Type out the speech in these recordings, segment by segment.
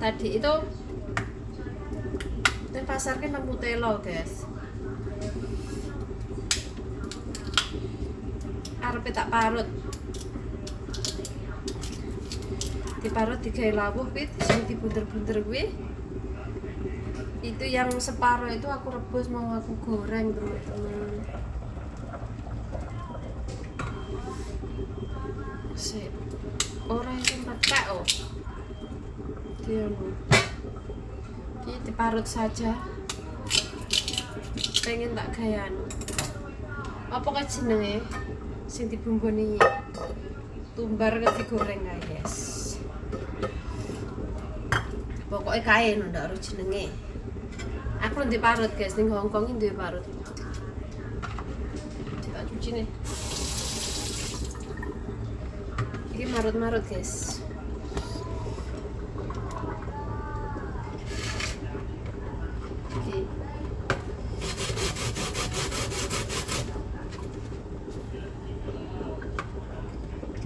Tadi itu di pasar kan nemu telo guys. Arepe tak parut. Diparut digawe lawuh kuwi sing dibunder-bunder itu yang separuh itu aku rebus mau aku goreng teman-teman. Sip orang yang pakai oh dia mau ini diparut saja. Pengen tak gayan apa kan jenenge? Sing dibumbuni tumbar ke digoreng guys pokoknya kain ndak harus jenenge. Aku nanti parut guys. Ning Hongkong ini parut. Kita cuci nih. Ini marut-marut guys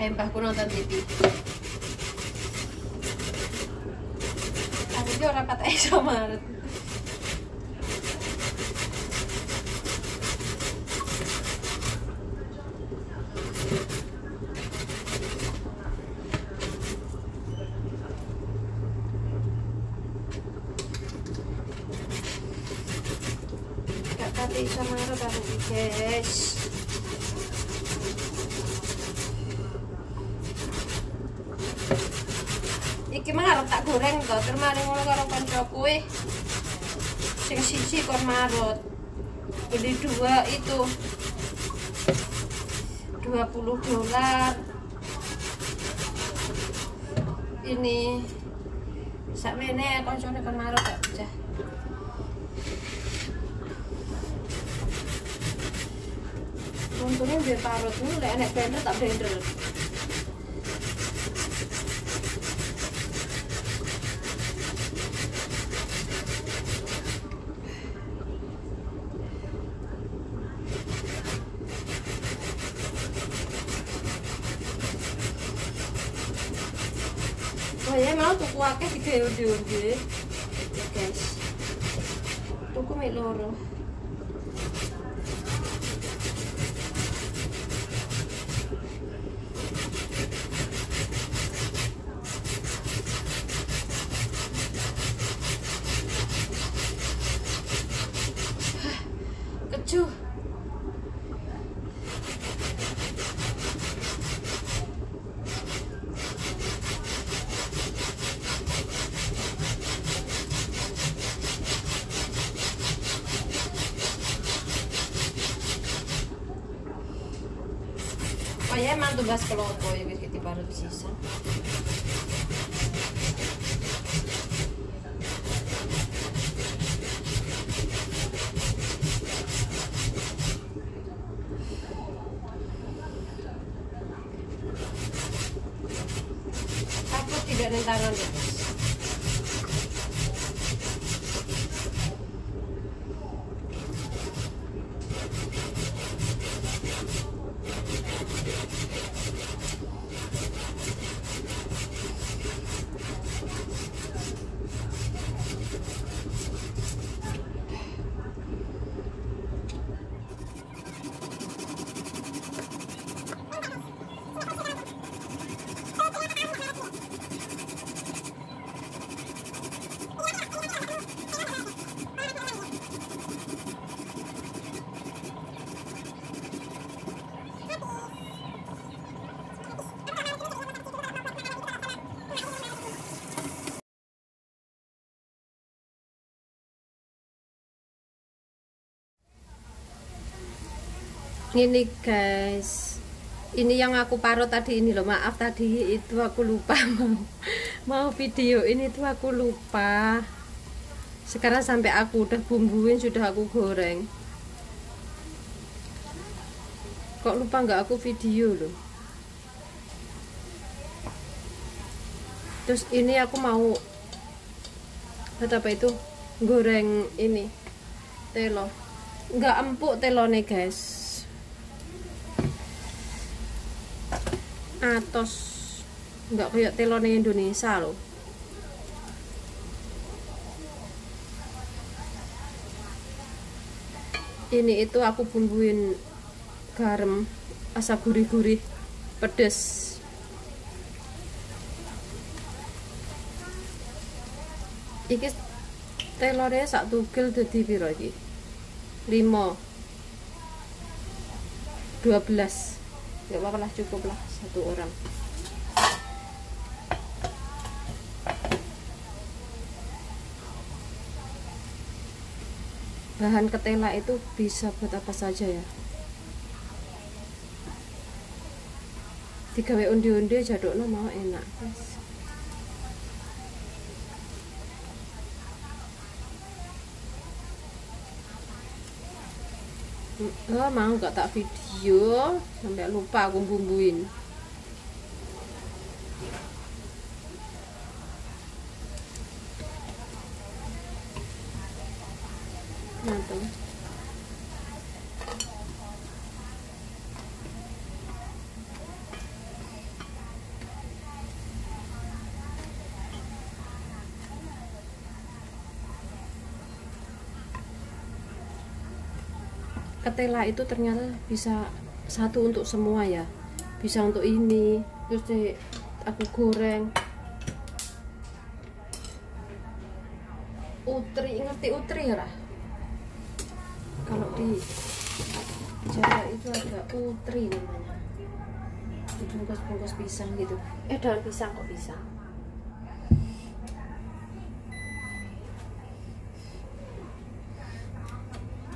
kayak mbahku nonton TV aku juga orang kata iso marut Gak. Iki mah arep tak goreng to, termari ngono karo kancaku kuwi. Sing siji kon marut. Beli dua itu 20 dolar. Ini sakmene koncone kon marut gak pecah. untungnya biar parut lek enek blender tak blender Wah ya mau tuku akeh digawe-gawe ya guys. Tuku mek loro. keju Oh ya emang tugas kelompok ya wis kita baru sisa. Aku tidak nentangan ya. Ini guys, ini yang aku parut tadi ini loh. Maaf tadi itu aku lupa. Mau mau video ini tuh aku lupa. Sekarang sampai aku udah bumbuin sudah aku goreng. Kok lupa nggak aku video loh? Terus ini aku mau apa itu? Goreng ini. Telo. Nggak empuk telone guys atos. Nggak kayak telurnya Indonesia loh ini itu aku bumbuin garam asa gurih-gurih pedes. Iki telurnya sak tugel dadi piro iki? 5 12 nggak apa-apa lah cukup lah satu orang. Bahan ketela itu bisa buat apa saja ya? Digawe undi-undi jadukno mau enak. guys oh, mau gak tak video. Sampai lupa aku bumbuin. Nah tuh ketela itu ternyata bisa satu untuk semua ya. Bisa untuk ini terus deh aku goreng. Utri ngerti utri ya kalau di Jawa itu ada utri namanya. Bungkus-bungkus pisang gitu. Eh daun pisang kok pisang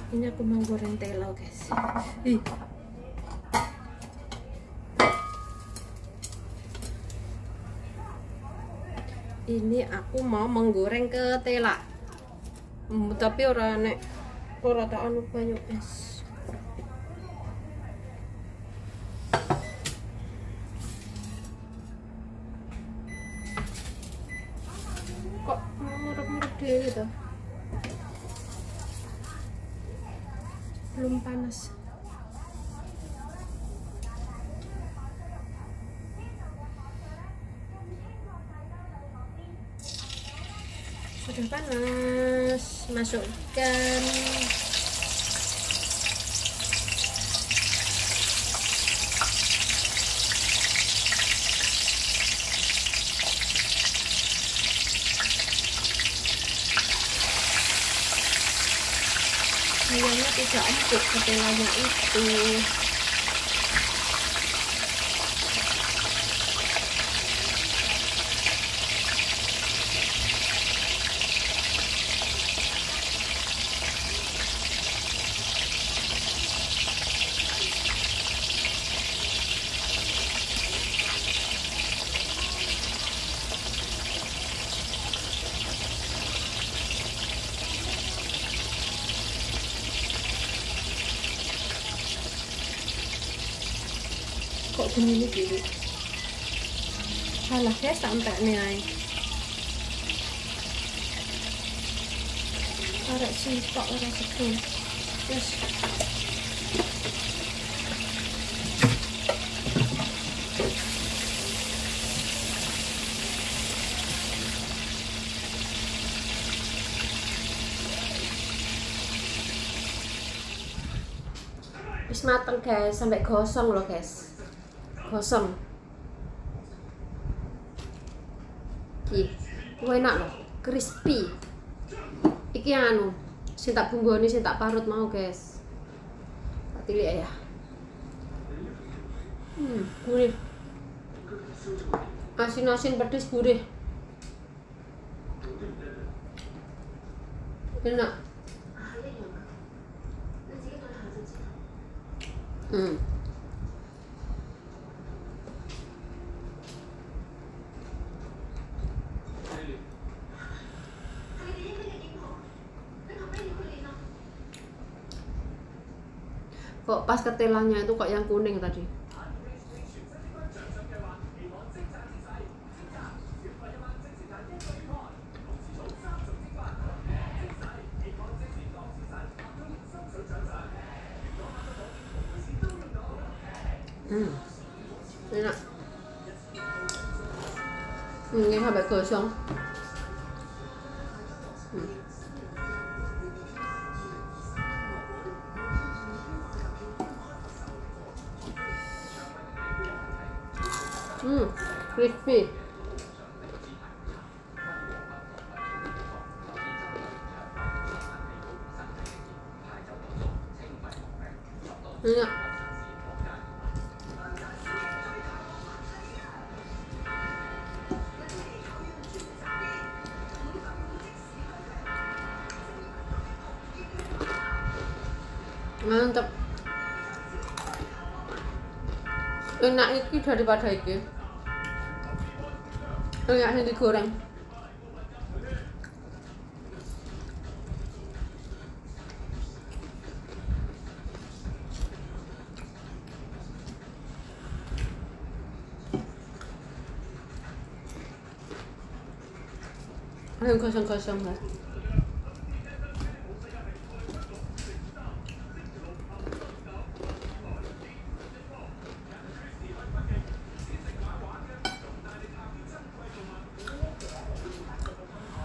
ini aku mau goreng telo guys. Ih. ini aku mau menggoreng ketela hmm, tapi orang nek ora tak anu banyak es kok muruk-muruk dia gitu belum panas. Sudah panas masukkan tidak empuk ketelanya itu kok begini gitu salah ya sampai nih ay arek sitok ora setu terus Wis mateng guys, sampai gosong loh guys. Gosong. Ki, enak loh, crispy. Iki yang anu, sing tak bunggoni, sing tak parut mau guys. Tak tilik ya. Hmm, gurih. Asin-asin pedes gurih. Enak. Hmm. Kok pas ketelannya itu kok yang kuning tadi? Hmm. Enak ini sampai gosong hmm. Enak. Mantap. Enak iki daripada iki. Enak sing digoreng. Ayo kosong-kosong lah.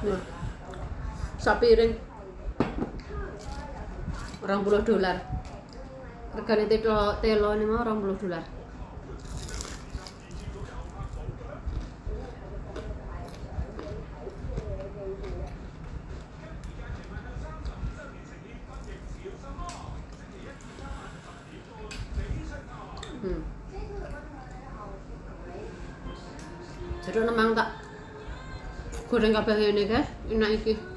Nah, orang puluh dolar. Regane telo telo ini mau orang puluh dolar. Hmm. Jadi memang tak goreng kabeh ngene guys, enak iki.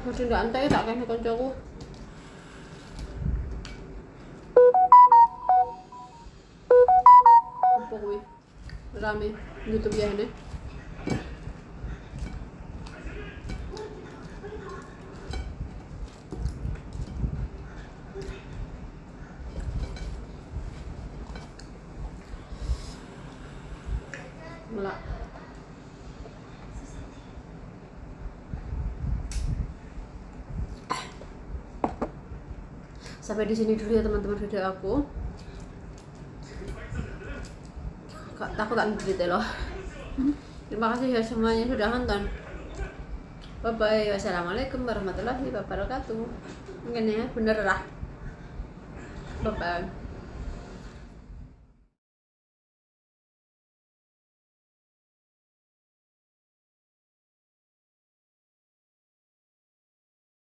Mas masih ndak antai tak kene kancaku. Apa kuwi? Rame YouTube ya ini. Sampai di sini dulu ya teman-teman video aku. Takut tak cerita loh. Terima kasih ya semuanya sudah nonton. Bye bye wassalamualaikum warahmatullahi wabarakatuh. Mungkin ya bener lah. Bye bye